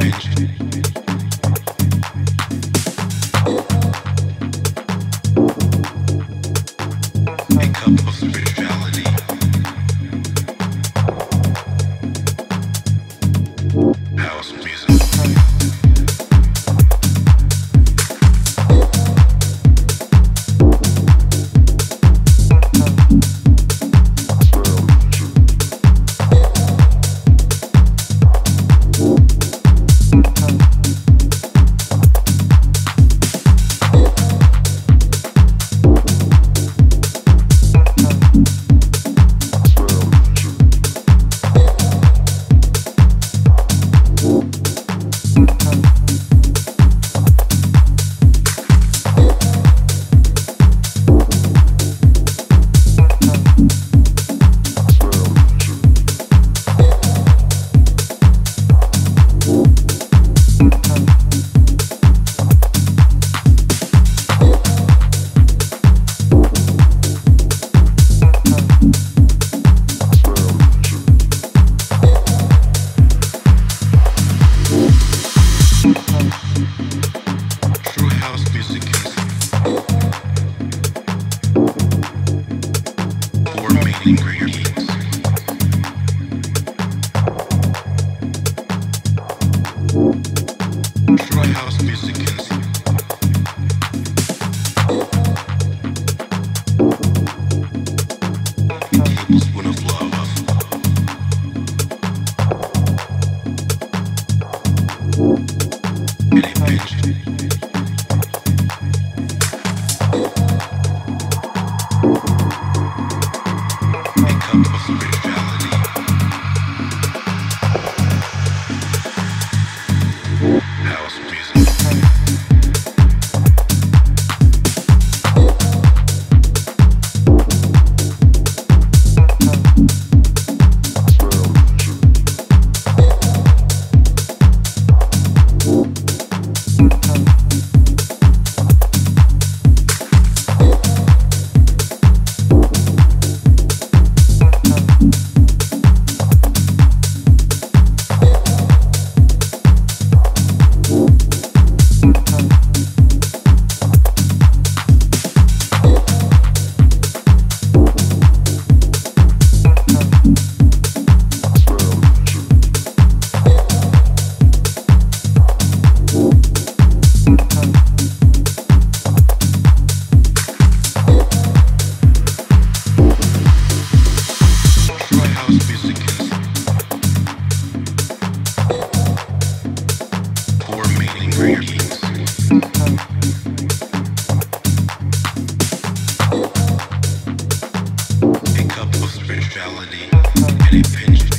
bitch. sexuality, and it pinches.